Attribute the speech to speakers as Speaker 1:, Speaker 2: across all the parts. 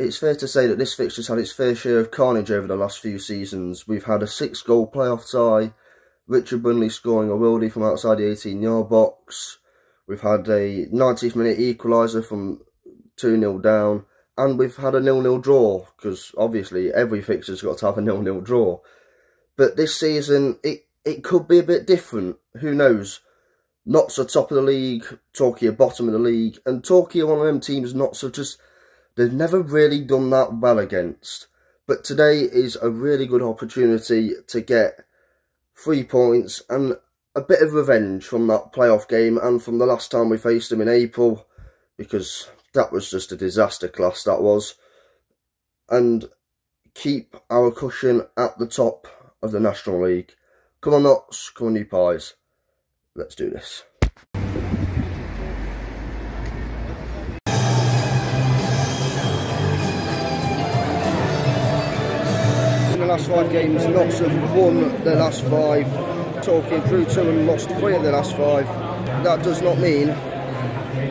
Speaker 1: It's fair to say that this fixture's had its fair share of carnage over the last few seasons. We've had a six goal playoff tie, Richard Brindley scoring a worldie from outside the 18 yard box. We've had a 90th minute equaliser from 2 0 down, and we've had a nil nil draw because obviously every fixture's got to have a nil nil draw. But this season, it, it could be a bit different. Who knows? Not so top of the league, Torquay bottom of the league, and Torquay one of them teams not so just they've never really done that well against. But today is a really good opportunity to get three points and a bit of revenge from that playoff game and from the last time we faced them in April because that was just a disaster class that was and keep our cushion at the top of the National League. Come on Notts, come on you pies. Let's do this. In the last five games, Notts have won the last five, talking through two and lost three of the last five. That does not mean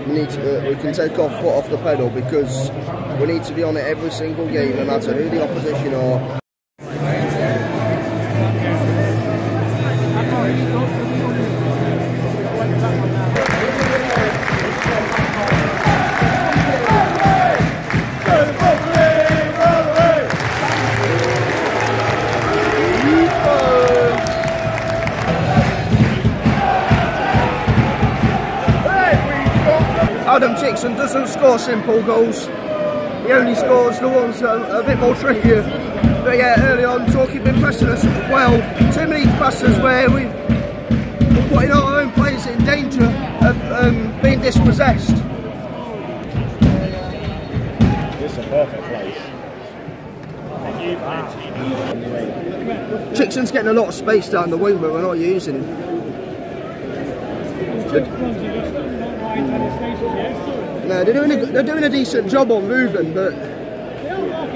Speaker 1: we need to, uh, we can take our foot off the pedal because we need to be on it every single game, no matter who the opposition are. Adam Chicksen doesn't score simple goals. He only scores the ones that are a bit more trickier. But yeah, early on, Torquay been pressing us well. Too many passes where we've we're putting our own players in danger of um, being dispossessed.
Speaker 2: This is a perfect place.
Speaker 1: Chicksen's getting a lot of space down the wing, but we're not using him. No, they're doing a, they're doing a decent job on moving, but yeah,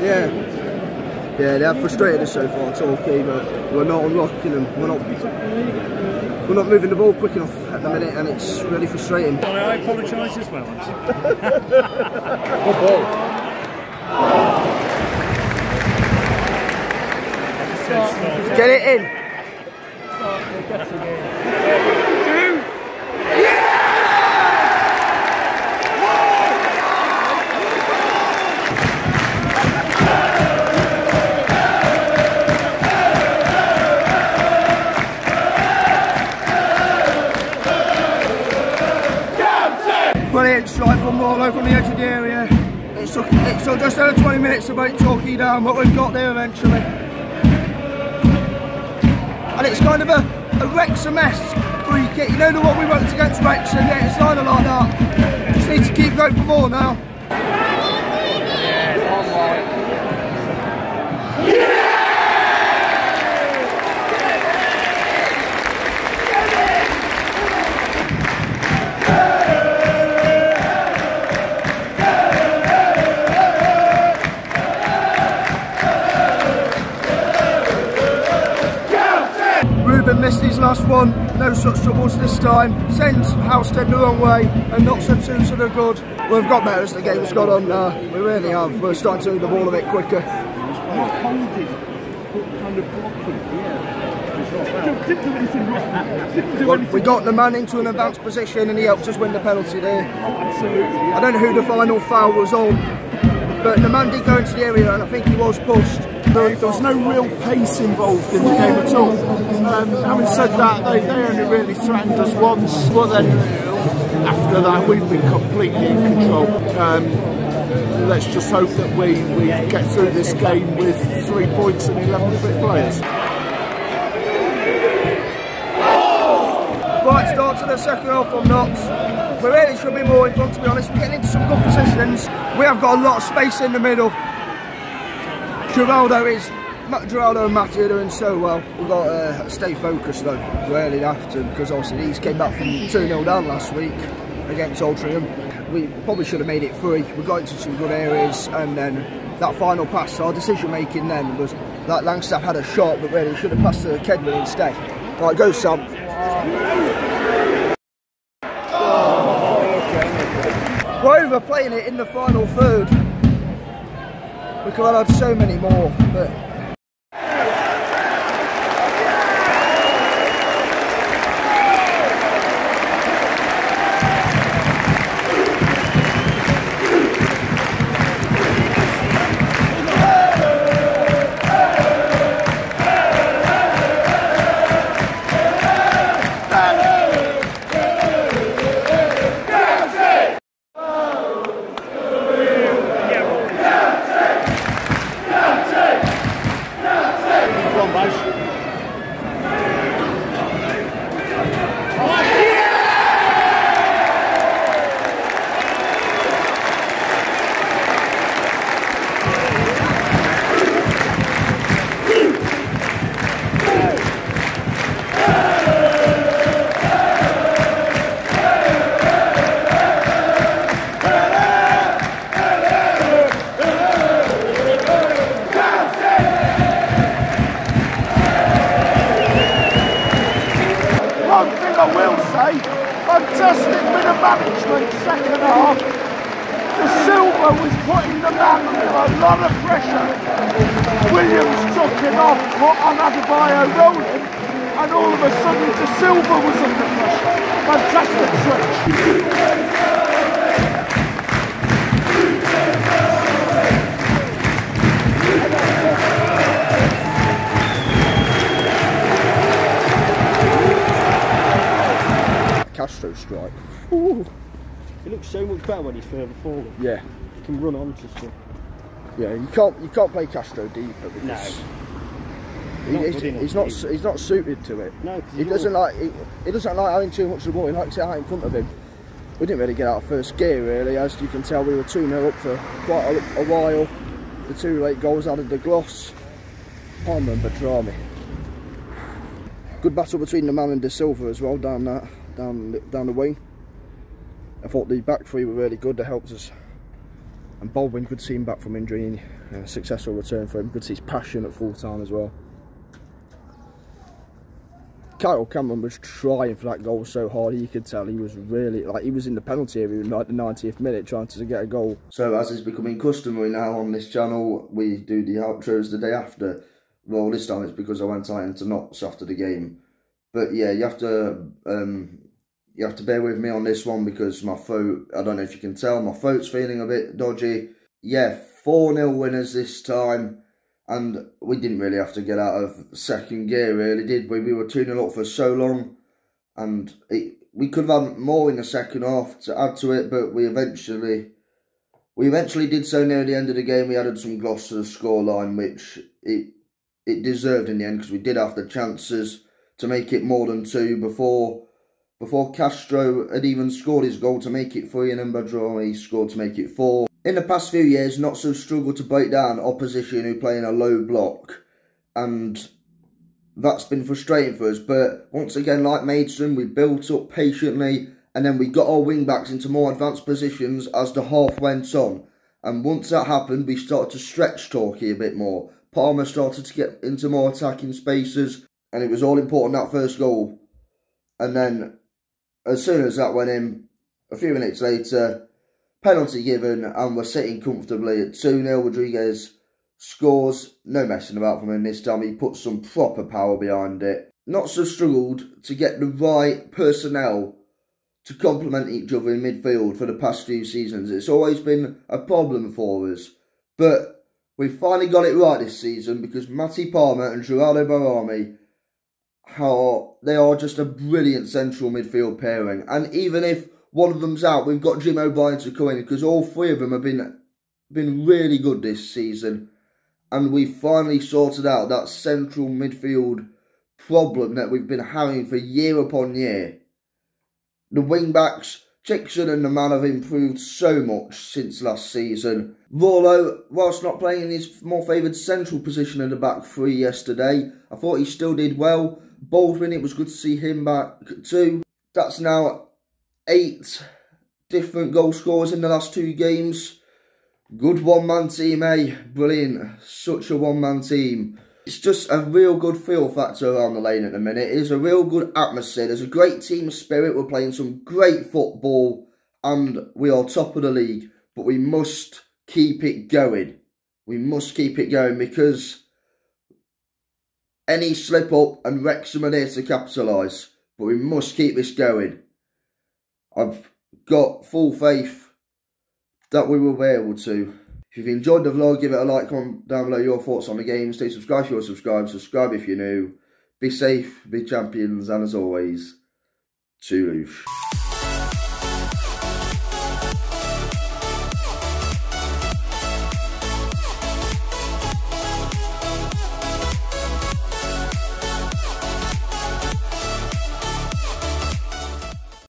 Speaker 1: yeah, yeah. They have frustrated us so far, Torquay, but we're not unlocking them. We're not we're not moving the ball quick enough at the minute, and it's really frustrating.
Speaker 2: I apologise as well.
Speaker 1: Good ball. Get it in. Brilliant strike from from the edge of the area. Just over 20 minutes to break down, but we've got there eventually. And it's kind of a, a Wrexham esque free kick. You know the one we went against Wrexham? Yeah, it's kind of like that. Just need to keep going for more now. Ruben last one, no such troubles this time. Sends Halstead the wrong way and knocks them two to the good. We've got better as the game's gone on now. We really have. We're starting to move the ball a bit quicker. Well, we got Nemane into an advanced position and he helped us win the penalty there. I don't know who the final foul was on, but Nemane did go into the area and I think he was pushed.
Speaker 3: There, there was no real pace involved in the game at all. Um, having said that, they, they only really threatened us once, but then after that we've been completely in control. Um, let's just hope that we, we get through this game with three points and 11 fit players.
Speaker 1: Right start to the second half from Notts. We really should be more in front to be honest. We're getting into some good positions. We have got a lot of space in the middle. Geraldo is Geraldo and Matty are doing so well. We've got to uh, stay focused though. Really have to because obviously these came back from 2 0 down last week against Altrincham.
Speaker 4: we probably should have made it three. We got into some good areas, and then that final pass. Our decision making then was that Langstaff had a shot, but really should have passed to Cedwyn instead. Right, go Sam. We're overplaying it in the final third. We could have had so many more, but
Speaker 3: Silva was putting the man under a lot of pressure. Williams took him off, put on Adebayo rolling, and all of a sudden De Silva was under pressure. Fantastic switch.
Speaker 4: Castro strike.
Speaker 2: He looks so much better when he's further forward.
Speaker 4: Yeah,
Speaker 2: He can run onto stuff.
Speaker 4: yeah. You can't you can't play Castro deeper because
Speaker 2: No.
Speaker 4: he- he's, he's not
Speaker 2: deep.
Speaker 4: he's not suited to it.
Speaker 2: No,
Speaker 4: he doesn't like he, he doesn't like having too much of the ball. He likes it out in front of him. We didn't really get out of first gear really, as you can tell. We were two 0 up for quite a, a while. The two late goals added the gloss. Palmer and Bajrami. Good battle between Nemane and De Silva as well down that down down the wing. I thought the back three were really good. They helped us. And Baldwin, to see him back from injury. Uh, successful return for him. To see his passion at full time as well. Kyle Cameron was trying for that goal so hard. You could tell he was really like he was in the penalty area in like the 90th minute trying to get a goal.
Speaker 1: So as is becoming customary now on this channel, we do the outros the day after. Well, this time it's because I went out into knots after the game. But yeah, you have to um, you have to bear with me on this one because my throat, I don't know if you can tell, my throat's feeling a bit dodgy. Yeah, 4-0 winners this time. And we didn't really have to get out of second gear, really, did we? We were 2-0 up for so long. And it, we could have had more in the second half to add to it, but we eventually we eventually did so near the end of the game. We added some gloss to the scoreline, which it it deserved in the end because we did have the chances to make it more than two before before Castro had even scored his goal to make it three, and Bajrami scored to make it four. In the past few years, not so struggled to break down opposition who play in a low block, and that's been frustrating for us. But once again, like Maidstone, we built up patiently and then we got our wing backs into more advanced positions as the half went on. And once that happened, we started to stretch Torquay a bit more. Palmer started to get into more attacking spaces, and it was all important that first goal. And then, as soon as that went in, a few minutes later, penalty given, and we're sitting comfortably at 2 0. Rodrigues scores, no messing about from him this time. He puts some proper power behind it. Not so struggled to get the right personnel to complement each other in midfield for the past few seasons. It's always been a problem for us. But we finally got it right this season because Matty Palmer and Geraldo Bajrami are they are just a brilliant central midfield pairing. And even if one of them's out, we've got Jim O'Brien to come in because all three of them have been been really good this season. And we finally sorted out that central midfield problem that we've been having for year upon year. The wing backs, Chicksen and Nemane have improved so much since last season. Rollo, whilst not playing in his more favoured central position in the back three yesterday, I thought he still did well. Baldwin, it was good to see him back too. That's now eight different goal scorers in the last two games. Good one-man team, eh? Brilliant. Such a one-man team. It's just a real good feel factor around the lane at the minute. It is a real good atmosphere. There's a great team spirit. We're playing some great football and we are top of the league. But we must keep it going. We must keep it going because any slip up and Wrexham are there to capitalise. But we must keep this going. I've got full faith that we will be able to. If you've enjoyed the vlog, give it a like, comment down below your thoughts on the game. Stay subscribed if you're subscribed, subscribe if you're new. Be safe, be champions, and as always, to Toulouse.